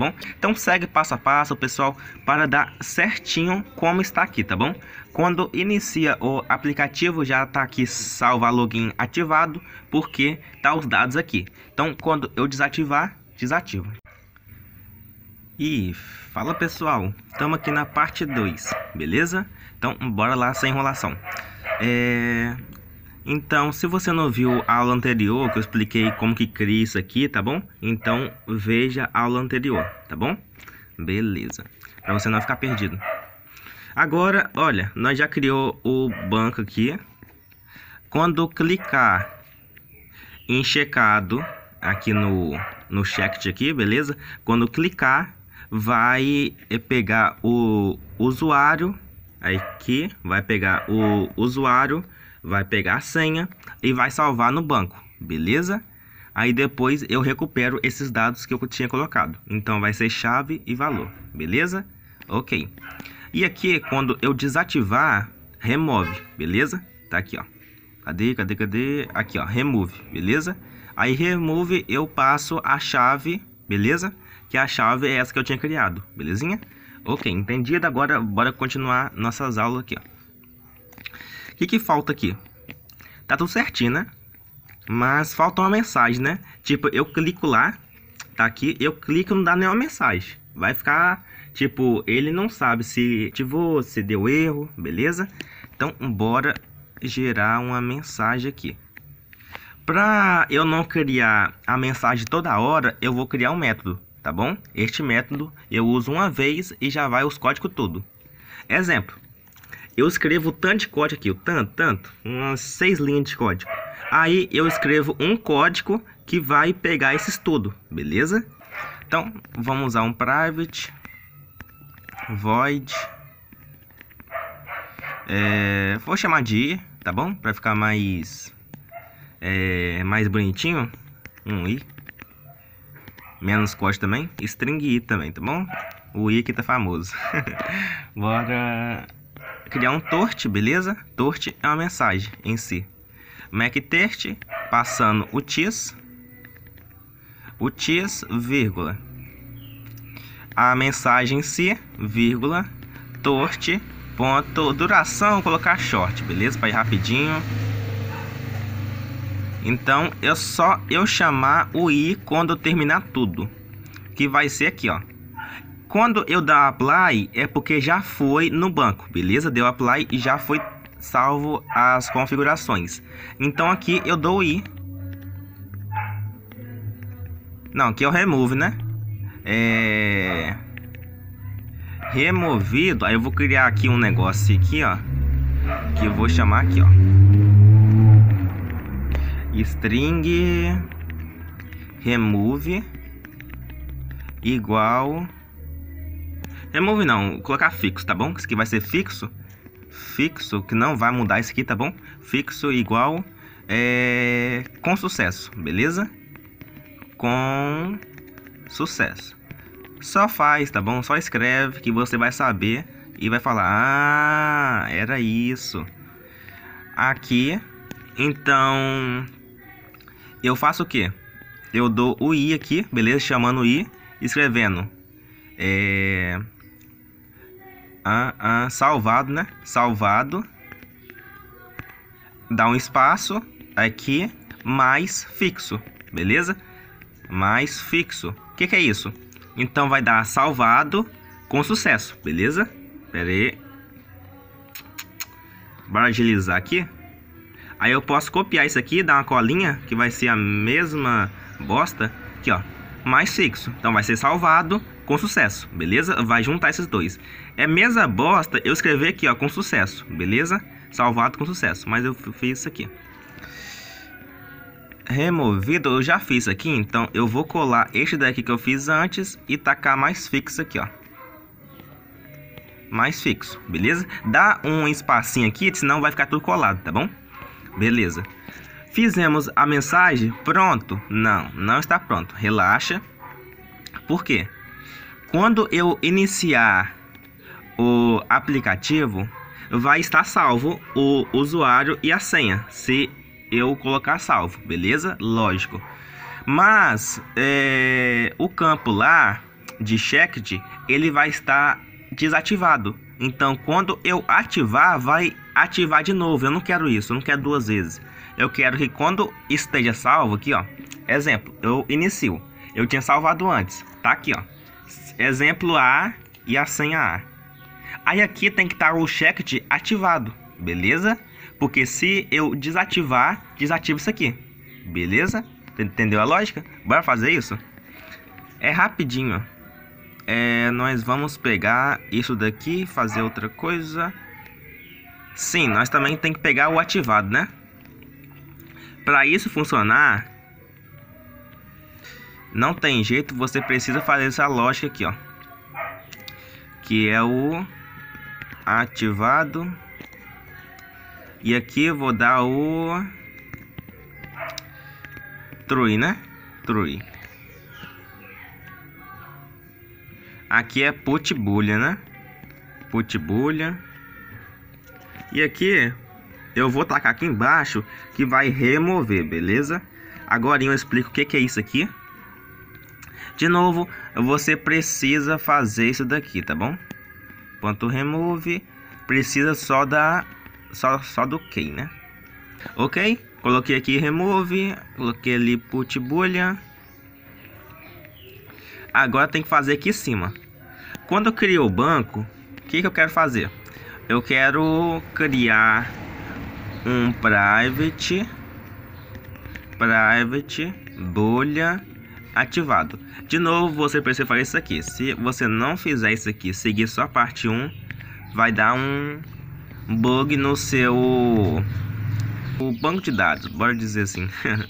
bom? Então segue passo a passo, pessoal, para dar certinho como está aqui, tá bom? Quando inicia o aplicativo, já está aqui salva login ativado, porque tá os dados aqui. Então, quando eu desativar, desativa. E fala pessoal, estamos aqui na parte 2, beleza? Então, bora lá sem enrolação. É... Então, se você não viu a aula anterior, que eu expliquei como que cria isso aqui, tá bom? Então, veja a aula anterior, tá bom? Beleza, para você não ficar perdido. Agora, olha, nós já criou o banco aqui. Quando clicar em checado aqui no, no check aqui, beleza? Quando clicar, vai pegar o usuário aqui, vai pegar o usuário, vai pegar a senha e vai salvar no banco, beleza? Aí depois eu recupero esses dados que eu tinha colocado. Então vai ser chave e valor, beleza? Ok. E aqui quando eu desativar, remove, beleza? Tá aqui, ó. Cadê, cadê, cadê? Aqui, ó, remove, beleza? Aí remove eu passo a chave, beleza? que a chave é essa que eu tinha criado, belezinha? Ok, entendido. Agora, bora continuar nossas aulas aqui, ó. Que que falta aqui? Tá tudo certinho, né? Mas falta uma mensagem, né? Tipo, eu clico lá, tá aqui, eu clico não dá nenhuma mensagem. Vai ficar, tipo, ele não sabe se ativou, se deu erro, beleza? Então, bora gerar uma mensagem aqui. Para eu não criar a mensagem toda hora, eu vou criar um método tá bom? Este método eu uso uma vez e já vai os códigos tudo. Exemplo, eu escrevo tanto de código aqui, o tanto, tanto, umas seis linhas de código. Aí eu escrevo um código que vai pegar esses tudo, beleza? Então, vamos usar um private void é, vou chamar de tá bom? Para ficar mais é, mais bonitinho, um i menos código também, string i também, tá bom? O i aqui tá famoso. Bora criar um tort, beleza? Tort é uma mensagem em si. MacTest, passando o tis, o tis, vírgula. A mensagem em si, vírgula, tort, ponto, duração, colocar short, beleza? Para ir rapidinho. Então, eu só eu chamar o i quando eu terminar tudo, que vai ser aqui, ó. Quando eu dar apply é porque já foi no banco, beleza? Deu apply e já foi salvo as configurações. Então aqui eu dou i. Não, aqui é o remove, né? É removido. Aí eu vou criar aqui um negócio aqui, ó, que eu vou chamar aqui, ó string remove igual remove não, colocar fixo, tá bom? Isso aqui vai ser fixo fixo, que não vai mudar isso aqui, tá bom? Fixo igual é, com sucesso, beleza? Com sucesso. Só faz, tá bom? Só escreve que você vai saber e vai falar: "Ah, era isso". Aqui, então, eu faço o que? Eu dou o i aqui, beleza? Chamando o i, escrevendo é, a, a, salvado, né? Salvado. Dá um espaço aqui, mais fixo, beleza? Mais fixo. O que, que é isso? Então vai dar salvado com sucesso, beleza? Pera aí. Bora agilizar aqui. Aí eu posso copiar isso aqui, dar uma colinha, que vai ser a mesma bosta, aqui ó, mais fixo. Então vai ser salvado com sucesso, beleza? Vai juntar esses dois. É mesma bosta eu escrever aqui ó, com sucesso, beleza? Salvado com sucesso, mas eu fiz isso aqui. Removido, eu já fiz aqui, então eu vou colar este daqui que eu fiz antes e tacar mais fixo aqui ó. Mais fixo, beleza? Dá um espacinho aqui, senão vai ficar tudo colado, tá bom? Beleza. Fizemos a mensagem, pronto? Não, não está pronto. Relaxa. Por quê? Quando eu iniciar o aplicativo, vai estar salvo o usuário e a senha, se eu colocar salvo, beleza? Lógico. Mas é, o campo lá de checked, ele vai estar desativado. Então, quando eu ativar, vai ativar de novo. Eu não quero isso, eu não quero duas vezes. Eu quero que quando esteja salvo aqui, ó. Exemplo, eu inicio. Eu tinha salvado antes. Tá aqui, ó. Exemplo A e a senha A. Aí aqui tem que estar o checked ativado, beleza? Porque se eu desativar, desativa isso aqui. Beleza? Entendeu a lógica? Bora fazer isso? É rapidinho, é, nós vamos pegar isso daqui, fazer outra coisa. Sim, nós também tem que pegar o ativado, né? Para isso funcionar, não tem jeito, você precisa fazer essa lógica aqui, ó. Que é o ativado. E aqui eu vou dar o true, né? True. Aqui é put boolean, né? Put boolean. E aqui eu vou tacar aqui embaixo que vai remover, beleza? Agora eu explico o que, que é isso aqui. De novo, você precisa fazer isso daqui, tá bom? Ponto remove, precisa só da só só do key, né? OK? Coloquei aqui remove, coloquei ali put boolean. Agora tem que fazer aqui em cima. Quando eu criei o banco, o que, que eu quero fazer? Eu quero criar um private private bolha ativado. De novo, você precisa fazer isso aqui. Se você não fizer isso aqui, seguir só a parte 1, vai dar um bug no seu o banco de dados, bora dizer assim.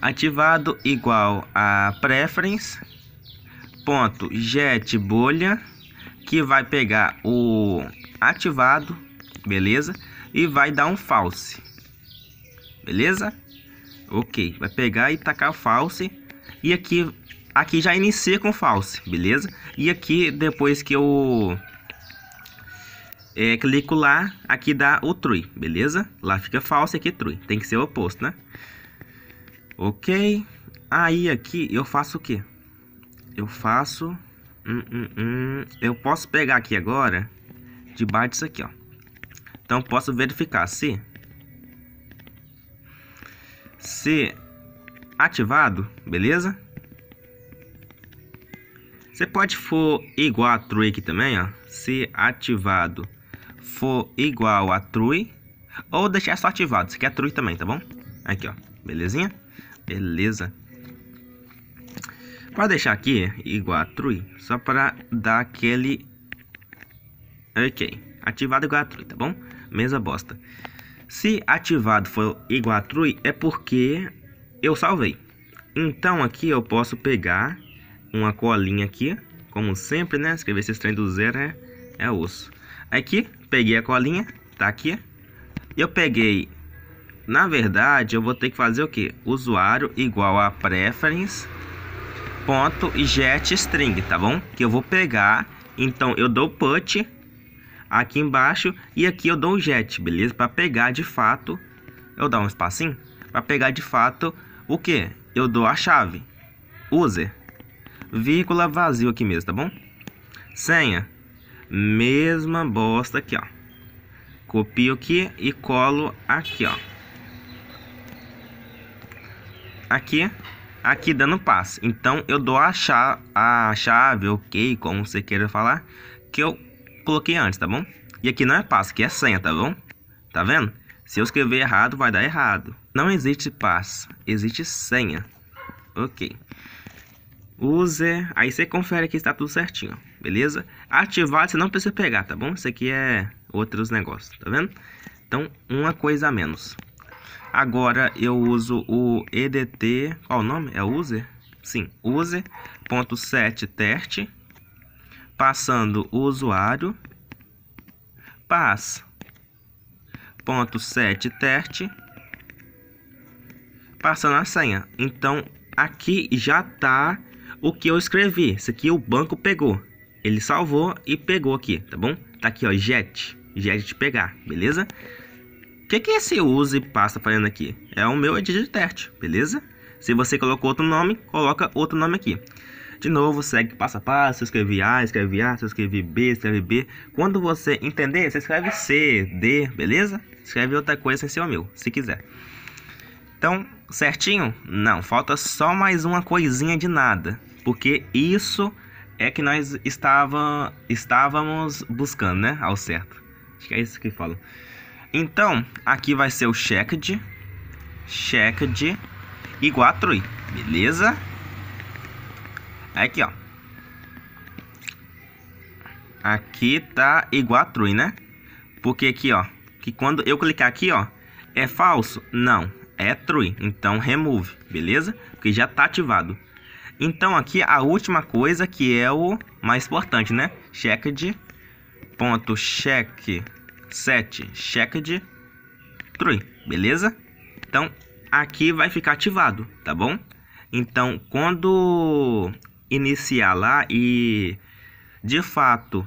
ativado igual a preference ponto get bolha que vai pegar o ativado, beleza? E vai dar um false. Beleza? OK, vai pegar e tacar false e aqui aqui já inicia com false, beleza? E aqui depois que eu é, clico lá, aqui dá o true, beleza? Lá fica false, aqui true. Tem que ser o oposto, né? Ok. Aí aqui eu faço o que? Eu faço... Hum, hum, hum. Eu posso pegar aqui agora, debaixo disso aqui, ó. Então posso verificar se... Se ativado, beleza? Você pode for igual a true aqui também, ó. Se ativado for igual a true, ou deixar só ativado, se quer true também, tá bom? Aqui, ó, belezinha? Beleza. Pode deixar aqui igual a true, só para dar aquele... Ok, ativado igual a true, tá bom? Mesma bosta. Se ativado for igual a true, é porque eu salvei. Então aqui eu posso pegar uma colinha aqui, como sempre, né? Escrever esse trem do zero é, é osso. Aqui, peguei a colinha, tá aqui. Eu peguei, na verdade, eu vou ter que fazer o que? Usuário igual a preference ponto get string, tá bom? Que eu vou pegar, então eu dou put aqui embaixo e aqui eu dou o get, beleza? Para pegar de fato, eu dar um espacinho, para pegar de fato o que? Eu dou a chave, user vírgula vazio aqui mesmo, tá bom? Senha, mesma bosta aqui, ó. Copio aqui e colo aqui, ó. Aqui, aqui dando passe. Então eu dou a chave, a chave, ok, como você queira falar, que eu coloquei antes, tá bom? E aqui não é passe, aqui é senha, tá bom? Tá vendo? Se eu escrever errado, vai dar errado. Não existe passe, existe senha. Ok user, aí você confere que está tudo certinho, beleza? Ativado você não precisa pegar, tá bom? Isso aqui é outros negócios, tá vendo? Então, uma coisa a menos. Agora eu uso o EDT, qual o nome? É user? Sim, user.set teste, passando o usuário, pass ponto set teste, passando a senha. Então, aqui já está o que eu escrevi. Isso aqui o banco pegou. Ele salvou e pegou aqui, tá bom? Tá aqui, ó, jet. Jet pegar, beleza? O que, que esse use passa fazendo aqui? É o meu edit de teste, beleza? Se você colocou outro nome, coloca outro nome aqui. De novo, segue passo a passo, escreve A, escreve A, escreve B, escreve B. Quando você entender, você escreve C, D, beleza? Escreve outra coisa sem ser o meu, se quiser. Então, certinho? Não, falta só mais uma coisinha de nada. Porque isso é que nós estava, estávamos buscando, né? Ao certo. Acho que é isso que fala. Então, aqui vai ser o checked. Checked igual a true. Beleza? Aqui, ó. Aqui tá igual a true, né? Porque aqui, ó. Que quando eu clicar aqui, ó. É falso? Não. É true. Então, remove. Beleza? Porque já tá ativado. Então aqui a última coisa que é o mais importante, né? Checked ponto check set checked true, beleza? Então aqui vai ficar ativado, tá bom? Então quando iniciar lá e de fato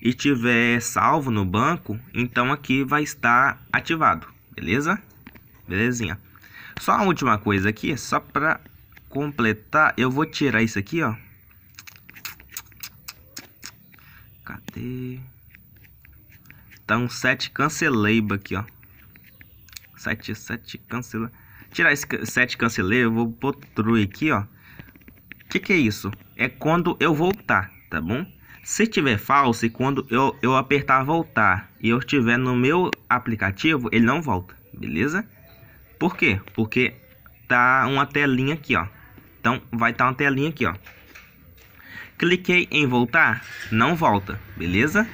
estiver salvo no banco, então aqui vai estar ativado, beleza? Belezinha. Só a última coisa aqui, só para completar, eu vou tirar isso aqui, ó. Cadê? Tá um 7 cancelable aqui, ó. 7, 7 cancela. Tirar esse 7 cancelei, eu vou pôr true aqui, ó. O que, que é isso? É quando eu voltar, tá bom? Se tiver falso e quando eu, eu apertar voltar e eu estiver no meu aplicativo, ele não volta, beleza? Por quê? Porque tá uma telinha aqui, ó. Então, vai estar tá uma telinha aqui, ó. Cliquei em voltar, não volta, beleza?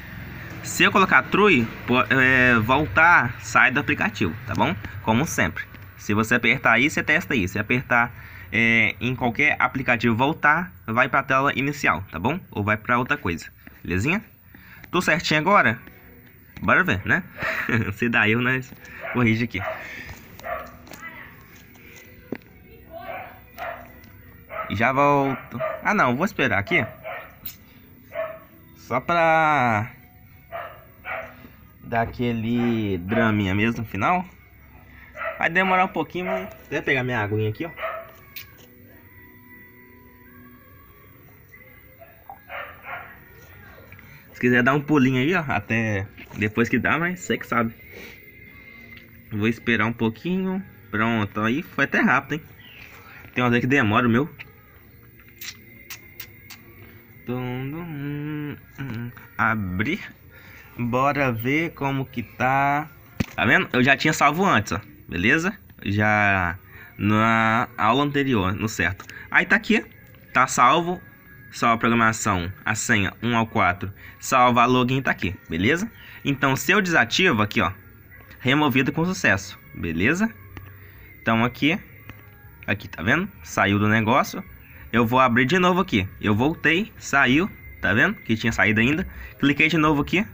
Se eu colocar true, é, voltar, sai do aplicativo, tá bom? Como sempre. Se você apertar aí, você testa aí. Se apertar é, em qualquer aplicativo voltar, vai para a tela inicial, tá bom? Ou vai para outra coisa, belezinha? Tudo certinho agora? Bora ver, né? Se dá erro, nós corrige aqui. Já volto. Ah, não, vou esperar aqui. Só pra dar aquele draminha mesmo no final. Vai demorar um pouquinho, mas... Vou pegar minha aguinha aqui, ó. Se quiser dar um pulinho aí, ó, até depois que dá, mas você que sabe. Vou esperar um pouquinho. Pronto, aí foi até rápido, hein? Tem uma vez que demora o meu. Abrir. Bora ver como que tá. Tá vendo? Eu já tinha salvo antes, ó. Beleza? Já na aula anterior, no certo. Aí tá aqui. Tá salvo. Salva a programação, a senha 1 ao 4. Salva a login tá aqui, beleza? Então, se eu desativo aqui, ó. Removido com sucesso, beleza? Então aqui. Aqui, tá vendo? Saiu do negócio eu vou abrir de novo aqui. Eu voltei, saiu, tá vendo? Que tinha saído ainda. Cliquei de novo aqui.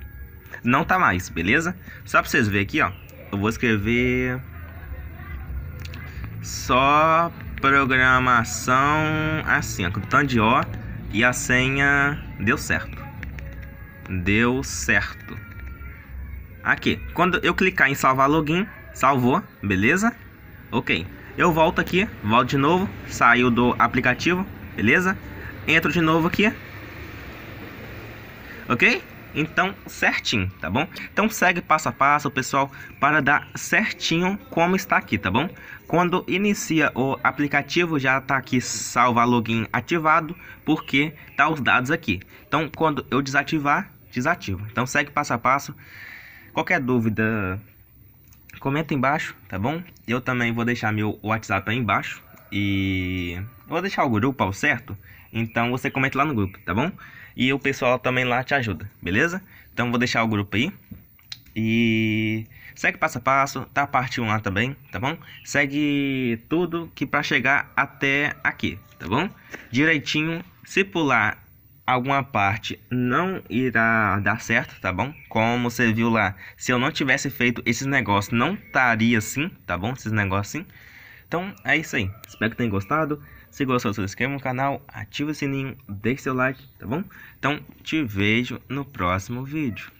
Não tá mais, beleza? Só pra vocês verem aqui, ó. Eu vou escrever... Só programação assim, ó, com tanto de O. E a senha deu certo. Deu certo. Aqui, quando eu clicar em salvar login, salvou, beleza? Ok. Eu volto aqui, volto de novo, saiu do aplicativo, beleza? Entro de novo aqui. Ok? Então, certinho, tá bom? Então segue passo a passo, pessoal, para dar certinho como está aqui, tá bom? Quando inicia o aplicativo, já tá aqui salva login ativado, porque tá os dados aqui. Então, quando eu desativar, desativo. Então segue passo a passo. Qualquer dúvida, comenta embaixo, tá bom? Eu também vou deixar meu WhatsApp aí embaixo e vou deixar o grupo ao certo, então você comenta lá no grupo, tá bom? E o pessoal também lá te ajuda, beleza? Então vou deixar o grupo aí e segue passo a passo, tá a parte 1 lá também, tá bom? Segue tudo que para chegar até aqui, tá bom? Direitinho, se pular alguma parte não irá dar certo, tá bom? Como você viu lá, se eu não tivesse feito esses negócios, não estaria assim, tá bom? Esses negócios assim. Então, é isso aí. Espero que tenham gostado. Se gostou, se inscreva no canal, ative o sininho, deixe seu like, tá bom? Então, te vejo no próximo vídeo.